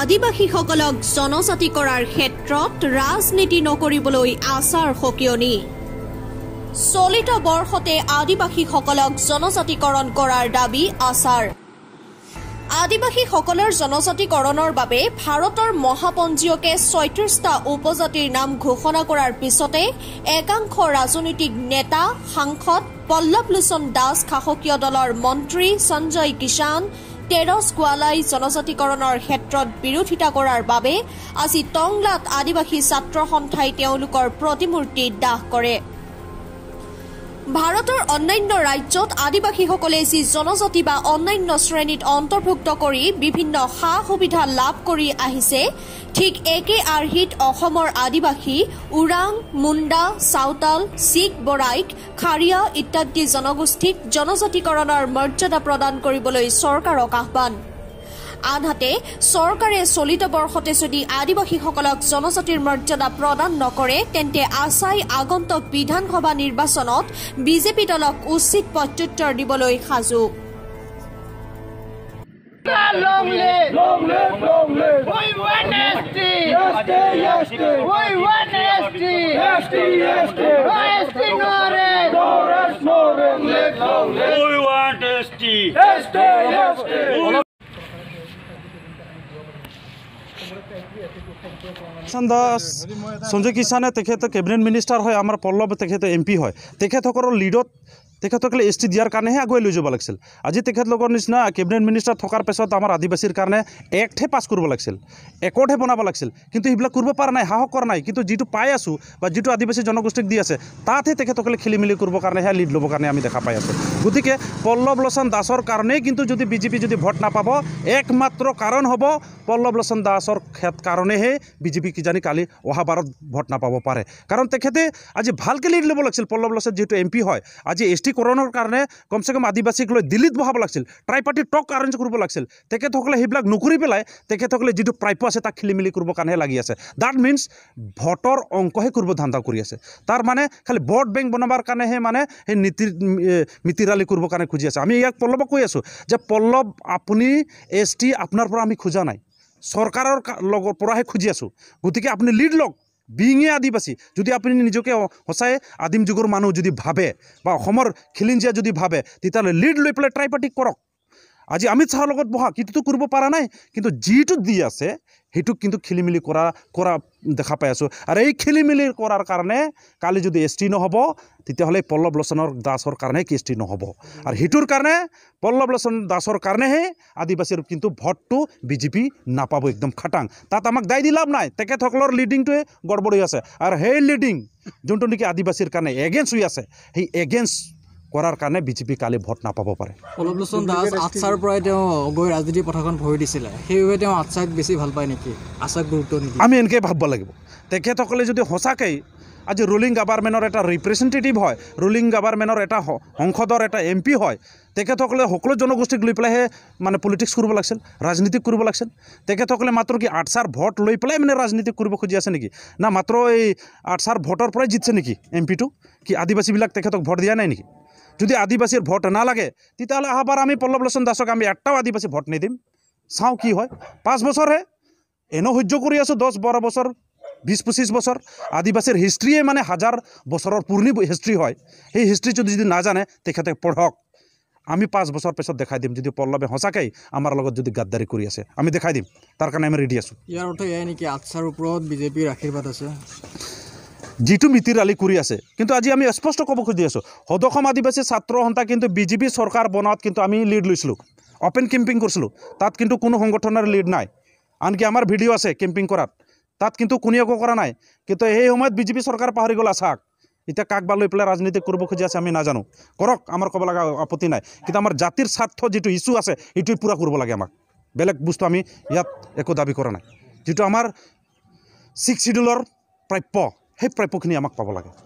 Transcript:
আদিবাসীসকলক জনজাতি কৰাৰ ক্ষেত্ৰত ৰাজনীতি নকৰিবলৈ আচাৰ সকিয়নি। চলিত বৰ্ষতে আদিবাসীসকলক জনজাতিকৰণ কৰাৰ দাবী আচাৰ। আদিবাসীসকলৰ জনজাতিকৰণৰ বাবে ভাৰতৰ মহাপঞ্জীয়কে ছয়ত্ৰিশটা উপজাতিৰ নাম ঘোষণা কৰাৰ পিছতে একাংশ ৰাজনৈতিক নেতা সাংসদ পল্লৱ লোচন দাস শাসকীয় দলৰ মন্ত্ৰী সঞ্জয় কিষাণ তেৰছ গোৱালাই জনজাতিকৰণৰ ক্ষেত্ৰত বিৰোধিতা কৰাৰ বাবে আজি টংলাত আদিবাসী ছাত্ৰ সন্থাই তেওঁলোকৰ প্ৰতিমূৰ্তি দাহ কৰে। ভাৰতৰ অন্যান্য ৰাজ্যত আদিবাসীসকলে যি জনজাতি বা অন্যান্য শ্ৰেণীত অন্তৰ্ভুক্ত কৰি বিভিন্ন সা সুবিধা লাভ কৰি আহিছে ঠিক একে আৰ্হিত অসমৰ আদিবাসী ওৰাং মুণ্ডা চাওতাল শিখ বৰাইক খাৰিয়া ইত্যাদি জনগোষ্ঠীক জনজাতিকৰণৰ মৰ্যাদা প্ৰদান কৰিবলৈ চৰকাৰক আহ্বান। আনহাতে চৰকাৰে চলিত বৰ্ষতে যদি আদিবাসীসকলক জনজাতিৰ মৰ্যাদা প্ৰদান নকৰে তেন্তে আছাই আগন্তক বিধানসভা নিৰ্বাচনত বিজেপি দলক উচিত প্ৰত্যুত্তৰ দিবলৈ সাজু। কিষাণ দাস সঞ্জয় কিষাণে তেখেত কেবিনেট মিনিষ্টাৰ হয় আমাৰ পল্লৱ তেখেত এম পি হয়। তেখেতসকলৰ লিডত তেখেতসকলে এছ টি দিয়াৰ কাৰণেহে আগুৱাই লৈ যাব লাগিছিল। আজি তেখেতলোকৰ নিচিনা কেবিনেট মিনিষ্টাৰ থকাৰ পিছত আমাৰ আদিবাসীৰ কাৰণে এক্টহে পাছ কৰিব লাগিছিল একৰ্ডহে বনাব লাগিছিল। কিন্তু সেইবিলাক কৰিব পৰা নাই সাহস কৰা নাই। কিন্তু যিটো পাই আছোঁ বা যিটো আদিবাসী জনগোষ্ঠীক দি আছে তাতহে তেখেতসকলে খেলি মেলি কৰিবৰ কাৰণেহে লিড ল'বৰ কাৰণে আমি দেখা পাই আছোঁ। গতিকে পল্লৱ লোচন দাসৰ কাৰণেই কিন্তু যদি বিজেপি যদি ভোট নাপাব একমাত্ৰ কাৰণ হ'ব পল্লৱ লোচন দাসৰ কাৰণেহে বিজেপি কিজানি কালি অহা বাৰত ভোট নাপাব পাৰে। কাৰণ তেখেতে আজি ভালকৈ লিড ল'ব লাগিছিল। পল্লৱ লোচন যিহেতু এম পি হয় আজি এছ টি কৰণৰ কাৰণে কমচে কম আদিবাসীক লৈ দিল্লীত বহাব লাগিছিল। ট্ৰাই পাৰ্টি টক এৰেঞ্জ কৰিব লাগিছিল। তেখেতসকলে সেইবিলাক নকৰি পেলাই তেখেতসকলে যিটো প্ৰাপ্য আছে তাক খেলি মেলি কৰিবৰ কাৰণেহে লাগি আছে। দ্যাট মিনছ ভোটৰ অংকহে কৰিব ধান্দা কৰি আছে। তাৰ মানে খালি ভোট বেংক বনাবৰ কাৰণেহে মানে সেই নীতিৰ মিতিৰালি কৰিবৰ কাৰণে খুজি আছে। আমি ইয়াক পল্লৱক কৈ আছোঁ যে পল্লৱ আপুনি এছ টি আপোনাৰ পৰা আমি খোজা নাই। চৰকাৰৰ লগৰ পৰাহে খুজি আছোঁ। গতিকে আপুনি লিড লওক। বিঙে আদিবাসী যদি আপুনি নিজকে সঁচাই আদিম যুগৰ মানুহ যদি ভাবে বা অসমৰ খিলিঞ্জীয়া যদি ভাবে তেতিয়াহ'লে লিড লৈ পেলাই ট্ৰাই পাৰ্টি কৰক। আজি অমিত শ্বাহৰ লগত বহা কিটোতো কৰিব পৰা নাই কিন্তু যিটো দি আছে সেইটোক কিন্তু খেলি মেলি কৰা কৰা দেখা পাই আছোঁ। আৰু এই খেলি মেলি কৰাৰ কাৰণে কালি যদি এছ টি নহ'ব তেতিয়াহ'লে পল্লৱ লোচনৰ দাসৰ কাৰণে কি এছ টি নহ'ব। আৰু সেইটোৰ কাৰণে পল্লৱ লোচন দাসৰ কাৰণেহে আদিবাসীৰ কিন্তু ভোটটো বিজেপি নাপাব একদম খাটাং। তাত আমাক দায় দি লাভ নাই। তেখেতসকলৰ লিডিংটোৱে গড়বড়ি আছে। আৰু সেই লিডিং যোনটো নেকি আদিবাসীৰ কাৰণে এগেইনষ্ট হৈ আছে সেই এগেইনষ্ট কৰাৰ কাৰণে বিজেপি কালি ভোট নাপাব পাৰে। পল্লৱ লোচন দাস আটচাৰ পৰাই তেওঁ গৈ ৰাজনীতি পথাৰখন ভৰি দিছিলে। সেইবাবে তেওঁ আটচাক বেছি ভাল পায় নেকি? আচাক গুৰুত্ব নিদিয়ে। আমি এনেকৈ ভাবিব লাগিব। তেখেতসকলে যদি সঁচাকৈ আজি ৰুলিং গভাৰ্ণমেণ্টৰ এটা ৰিপ্ৰেজেণ্টেটিভ হয় ৰুলিং গভাৰ্ণমেণ্টৰ এটা সংসদৰ এটা এম পি হয় তেখেতসকলে সকলো জনগোষ্ঠীক লৈ পেলাইহে মানে পলিটিক্স কৰিব লাগিছিল ৰাজনীতি কৰিব লাগিছিল। তেখেতসকলে মাত্ৰ কি আঠচাৰ ভোট লৈ পেলাই মানে ৰাজনীতি কৰিব খুজি আছে নেকি? না মাত্ৰ এই আঠচাৰ ভোটৰ পৰাই জিতছে নেকি এম পিটো কি আদিবাসীবিলাক তেখেতক ভোট দিয়া নাই নেকি? যদি আদিবাসীৰ ভোট নালাগে তেতিয়াহ'লে অহাবাৰ আমি পল্লৱ লোচন দাসক আমি এটাও আদিবাসী ভোট নিদিম। চাওঁ কি হয় পাঁচ বছৰহে এনেও সহ্য কৰি আছোঁ দহ বাৰ বছৰ বিছ পঁচিছ বছৰ। আদিবাসীৰ হিষ্ট্ৰীয়ে মানে হাজাৰ বছৰৰ পুৰণি হিষ্ট্ৰী হয়। সেই হিষ্ট্ৰী যদি যদি নাজানে তেখেতে পঢ়ক। আমি পাঁচ বছৰ পিছত দেখাই দিম যদি পল্লৱে সঁচাকৈ আমাৰ লগত যদি গাদ্দাৰী কৰি আছে। আমি দেখাই দিম। তাৰ কাৰণে আমি ৰেডি আছোঁ। ইয়াৰ অৰ্থ এয়াই নেকি আটচাৰ ওপৰত বিজেপিৰ আশীৰ্বাদ আছে? যিটো মিতিৰ আলি কৰি আছে কিন্তু আজি আমি স্পষ্ট ক'ব খুজি আছোঁ সদসম আদিবাসী ছাত্ৰ সন্থা কিন্তু বিজেপি চৰকাৰ বনোৱাত কিন্তু আমি লিড লৈছিলোঁ অ'পেন কেম্পিং কৰিছিলোঁ। তাত কিন্তু কোনো সংগঠনৰ লিড নাই। আনকি আমাৰ ভিডিঅ' আছে কেম্পিং কৰাত। তাত কিন্তু কোনে একো কৰা নাই। কিন্তু সেই সময়ত বিজেপি চৰকাৰ পাহৰি গ'ল আছাক। এতিয়া কাক বা লৈ পেলাই ৰাজনীতি কৰিব খুজি আছে আমি নাজানো। কৰক আমাৰ ক'ব লগা আপত্তি নাই। কিন্তু আমাৰ জাতিৰ স্বাৰ্থ যিটো ইছ্যু আছে সেইটোৱে পূৰা কৰিব লাগে আমাক। বেলেগ বস্তু আমি ইয়াত একো দাবী কৰা নাই। যিটো আমাৰ ছিক্স চিডিউলৰ প্ৰাপ্য সেই প্ৰাপ্যখিনি আমাক পাব লাগে।